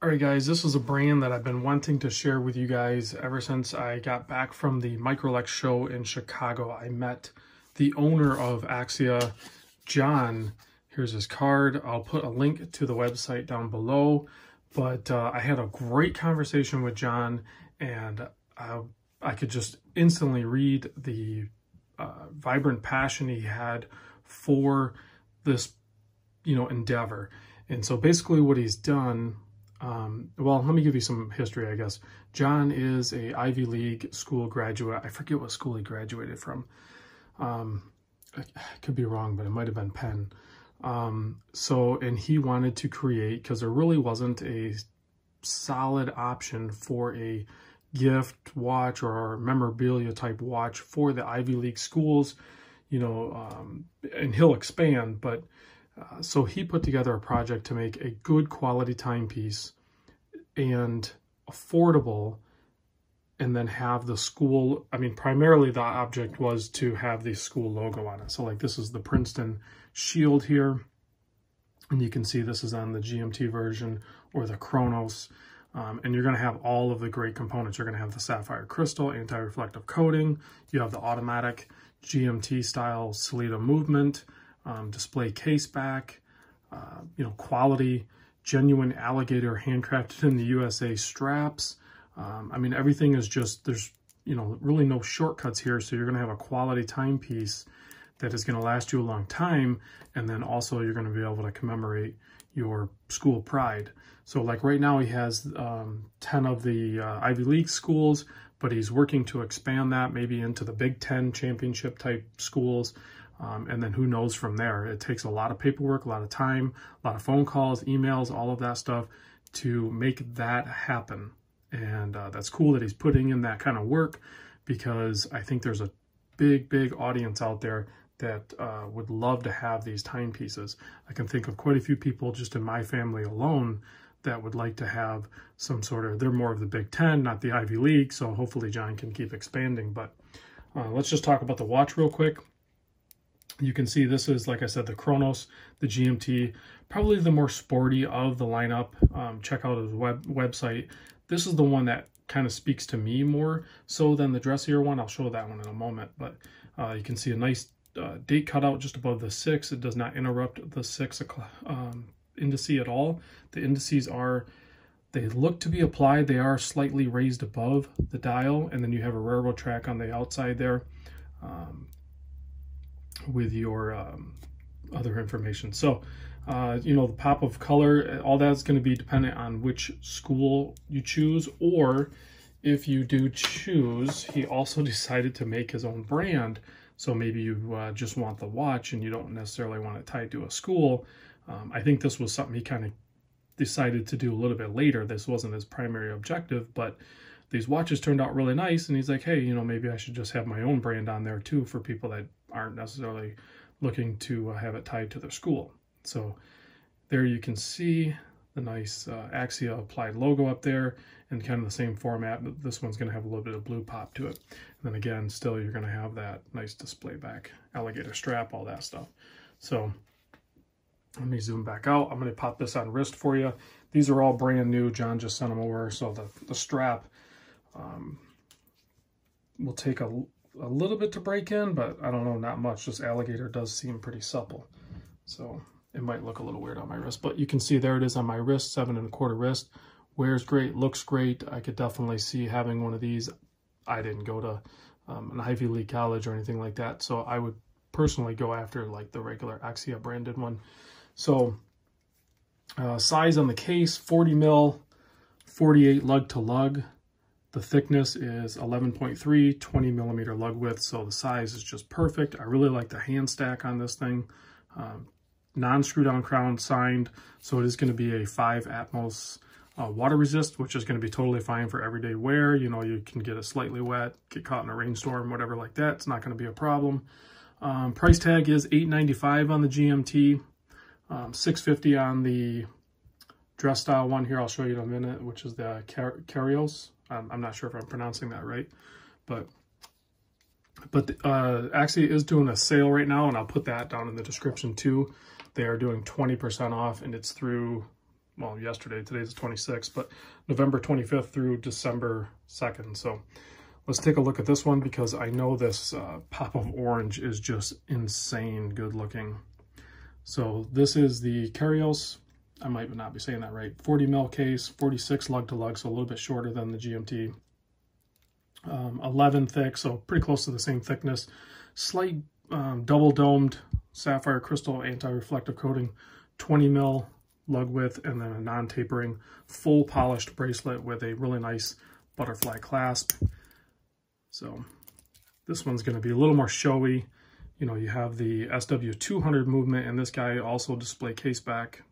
All right, guys, this is a brand that I've been wanting to share with you guys ever since I got back from the Microlex show in Chicago. I met the owner of Axia, John. Here's his card. I'll put a link to the website down below. But uh, I had a great conversation with John, and uh, I could just instantly read the uh, vibrant passion he had for this, you know, endeavor. And so basically what he's done um, well, let me give you some history, I guess. John is a Ivy League school graduate. I forget what school he graduated from. Um, I could be wrong, but it might have been Penn. Um, so, and he wanted to create, because there really wasn't a solid option for a gift watch or memorabilia type watch for the Ivy League schools, you know, um, and he'll expand, but uh, so he put together a project to make a good quality timepiece and affordable and then have the school, I mean, primarily the object was to have the school logo on it. So like this is the Princeton shield here. And you can see this is on the GMT version or the Chronos. Um, and you're going to have all of the great components. You're going to have the sapphire crystal, anti-reflective coating. You have the automatic GMT style Sellita movement um, display case back, uh, you know, quality, genuine alligator handcrafted in the USA straps. Um, I mean, everything is just, there's, you know, really no shortcuts here. So you're going to have a quality timepiece that is going to last you a long time. And then also you're going to be able to commemorate your school pride. So like right now he has um, 10 of the uh, Ivy League schools, but he's working to expand that maybe into the Big Ten championship type schools. Um, and then who knows from there. It takes a lot of paperwork, a lot of time, a lot of phone calls, emails, all of that stuff to make that happen. And uh, that's cool that he's putting in that kind of work because I think there's a big, big audience out there that uh, would love to have these timepieces. I can think of quite a few people just in my family alone that would like to have some sort of, they're more of the Big Ten, not the Ivy League, so hopefully John can keep expanding. But uh, let's just talk about the watch real quick. You can see this is, like I said, the Chronos, the GMT, probably the more sporty of the lineup. Um, check out his web website. This is the one that kind of speaks to me more so than the dressier one. I'll show that one in a moment, but uh, you can see a nice uh, date cutout just above the six. It does not interrupt the six um, indice at all. The indices are, they look to be applied. They are slightly raised above the dial, and then you have a railroad track on the outside there. Um, with your um, other information. So, uh, you know, the pop of color, all that's going to be dependent on which school you choose, or if you do choose, he also decided to make his own brand. So maybe you uh, just want the watch and you don't necessarily want it tied to a school. Um, I think this was something he kind of decided to do a little bit later. This wasn't his primary objective, but these watches turned out really nice. And he's like, hey, you know, maybe I should just have my own brand on there too for people that aren't necessarily looking to uh, have it tied to their school. So there you can see the nice uh, Axia applied logo up there in kind of the same format, but this one's going to have a little bit of blue pop to it. And then again, still you're going to have that nice display back, alligator strap, all that stuff. So let me zoom back out. I'm going to pop this on wrist for you. These are all brand new. John just sent them over. So the, the strap um, will take a a little bit to break in, but I don't know, not much. This alligator does seem pretty supple. So it might look a little weird on my wrist, but you can see there it is on my wrist, seven and a quarter wrist. Wears great, looks great. I could definitely see having one of these. I didn't go to um, an Ivy League college or anything like that, so I would personally go after like the regular Axia branded one. So uh, size on the case, 40 mil, 48 lug to lug. The thickness is 11.3, 20 millimeter lug width, so the size is just perfect. I really like the hand stack on this thing. Um, Non-screw down crown signed, so it is going to be a 5 Atmos uh, water resist, which is going to be totally fine for everyday wear. You know, you can get it slightly wet, get caught in a rainstorm, whatever like that. It's not going to be a problem. Um, price tag is 895 on the GMT, um, 650 on the dress style one here. I'll show you in a minute, which is the Car Kairos. Um, I'm not sure if I'm pronouncing that right, but but uh, Axia is doing a sale right now, and I'll put that down in the description too. They are doing 20% off, and it's through well, yesterday, today's the 26th, but November 25th through December 2nd. So let's take a look at this one because I know this uh, pop of orange is just insane good looking. So this is the Kairos, I might not be saying that right, 40 mil case, 46 lug to lug, so a little bit shorter than the GMT. Um, 11 thick, so pretty close to the same thickness. Slight um, double domed sapphire crystal anti-reflective coating, 20 mil lug width, and then a non-tapering full polished bracelet with a really nice butterfly clasp. So this one's going to be a little more showy. You know, you have the SW200 movement, and this guy also display case back.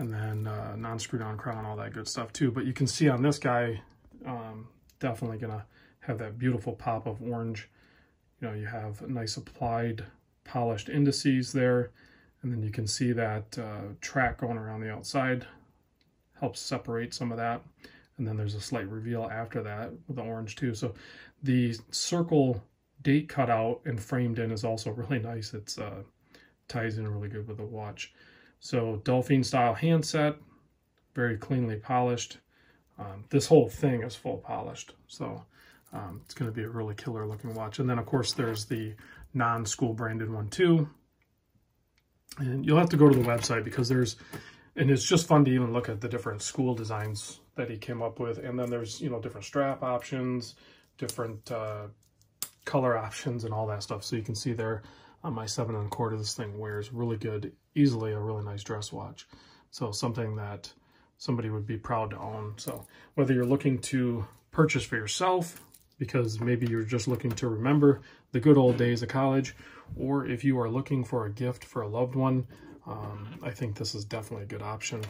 And then uh, non-screwed on crown, all that good stuff too. But you can see on this guy, um, definitely to have that beautiful pop of orange you know, you have nice applied polished indices there. And then you can see that uh, track going around the outside helps separate some of that. And then there's a slight reveal after that with the orange too. So the circle date cutout and framed in is also really nice. It's uh, ties in really good with the watch. So Dauphine style handset, very cleanly polished. Um, this whole thing is full polished. So um, it's going to be a really killer looking watch. And then, of course, there's the non-school branded one too. And you'll have to go to the website because there's, and it's just fun to even look at the different school designs that he came up with. And then there's, you know, different strap options, different uh, color options and all that stuff. So you can see there on my seven and quarter, this thing wears really good, easily a really nice dress watch. So something that somebody would be proud to own. So whether you're looking to purchase for yourself because maybe you're just looking to remember the good old days of college, or if you are looking for a gift for a loved one, um, I think this is definitely a good option.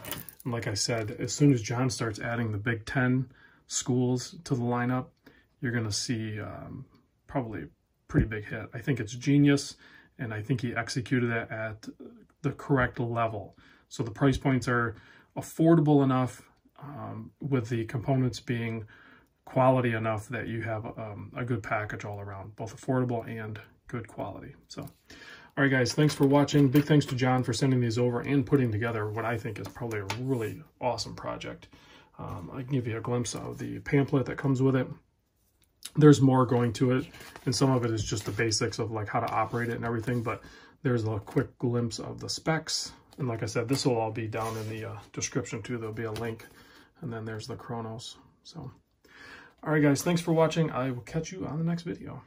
And like I said, as soon as John starts adding the Big Ten schools to the lineup, you're going to see um, probably a pretty big hit. I think it's genius, and I think he executed it at the correct level. So the price points are affordable enough um, with the components being quality enough that you have um, a good package all around, both affordable and good quality. So, all right, guys, thanks for watching. Big thanks to John for sending these over and putting together what I think is probably a really awesome project. Um, I can give you a glimpse of the pamphlet that comes with it. There's more going to it, and some of it is just the basics of like how to operate it and everything, but there's a quick glimpse of the specs. And like I said, this will all be down in the uh, description too. There'll be a link, and then there's the Chronos. So. All right, guys, thanks for watching. I will catch you on the next video.